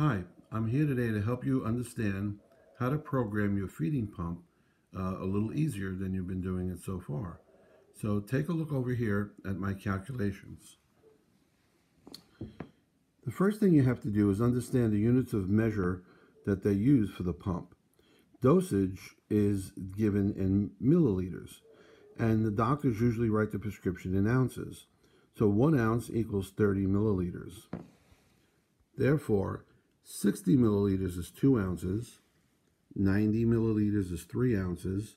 Hi, I'm here today to help you understand how to program your feeding pump uh, a little easier than you've been doing it so far. So take a look over here at my calculations. The first thing you have to do is understand the units of measure that they use for the pump. Dosage is given in milliliters, and the doctors usually write the prescription in ounces. So one ounce equals 30 milliliters. Therefore, 60 milliliters is 2 ounces, 90 milliliters is 3 ounces,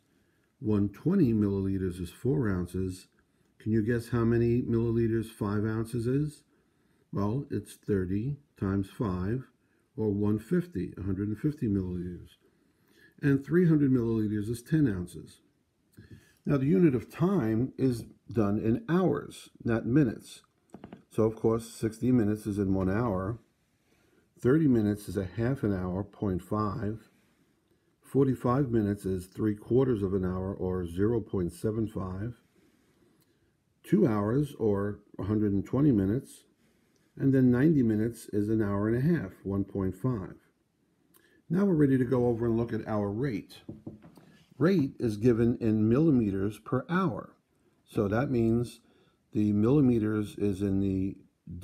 120 milliliters is 4 ounces. Can you guess how many milliliters 5 ounces is? Well, it's 30 times 5, or 150, 150 milliliters. And 300 milliliters is 10 ounces. Now, the unit of time is done in hours, not minutes. So, of course, 60 minutes is in one hour. 30 minutes is a half an hour, 0.5. 45 minutes is three quarters of an hour, or 0.75. Two hours, or 120 minutes. And then 90 minutes is an hour and a half, 1.5. Now we're ready to go over and look at our rate. Rate is given in millimeters per hour. So that means the millimeters is in the,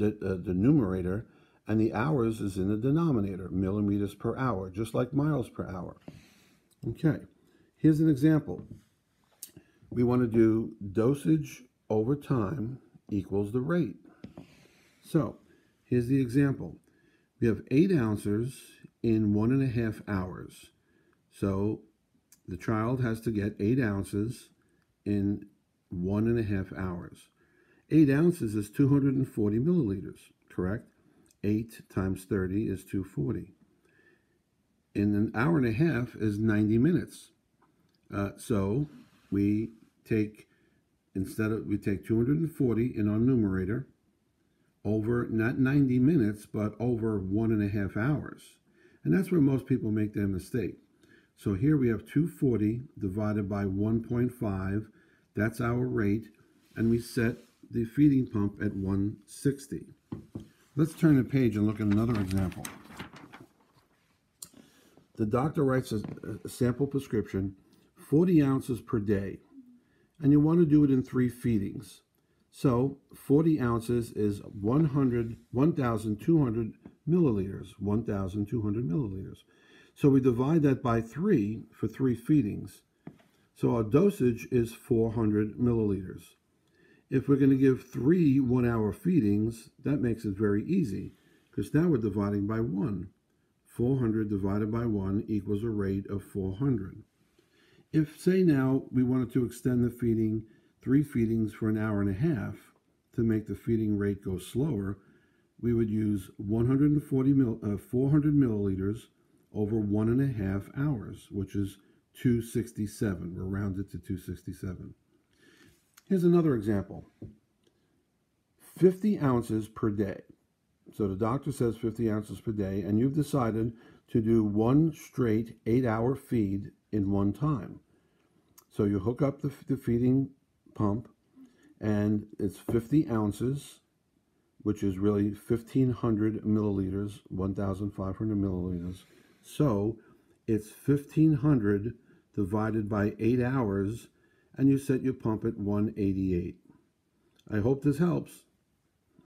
uh, the numerator and the hours is in the denominator, millimeters per hour, just like miles per hour. Okay, here's an example. We want to do dosage over time equals the rate. So, here's the example. We have 8 ounces in one and a half hours. So, the child has to get 8 ounces in one and a half hours. 8 ounces is 240 milliliters, correct? 8 times 30 is 240. In an hour and a half is 90 minutes. Uh, so we take, instead of, we take 240 in our numerator over not 90 minutes, but over one and a half hours. And that's where most people make their mistake. So here we have 240 divided by 1.5. That's our rate. And we set the feeding pump at 160. Let's turn the page and look at another example. The doctor writes a, a, sample prescription, 40 ounces per day, and you want to do it in three feedings. So 40 ounces is 100, 1,200 milliliters, 1,200 milliliters. So we divide that by three for three feedings. So our dosage is 400 milliliters. If we're going to give three one-hour feedings, that makes it very easy because now we're dividing by 1. 400 divided by 1 equals a rate of 400. If, say now, we wanted to extend the feeding three feedings for an hour and a half to make the feeding rate go slower, we would use 140 mil, uh, 400 milliliters over one and a half hours, which is 267. We're rounded to 267. Here's another example 50 ounces per day. So the doctor says 50 ounces per day, and you've decided to do one straight eight hour feed in one time. So you hook up the, the feeding pump, and it's 50 ounces, which is really 1500 milliliters, 1500 milliliters. So it's 1500 divided by eight hours and you set your pump at 188. I hope this helps.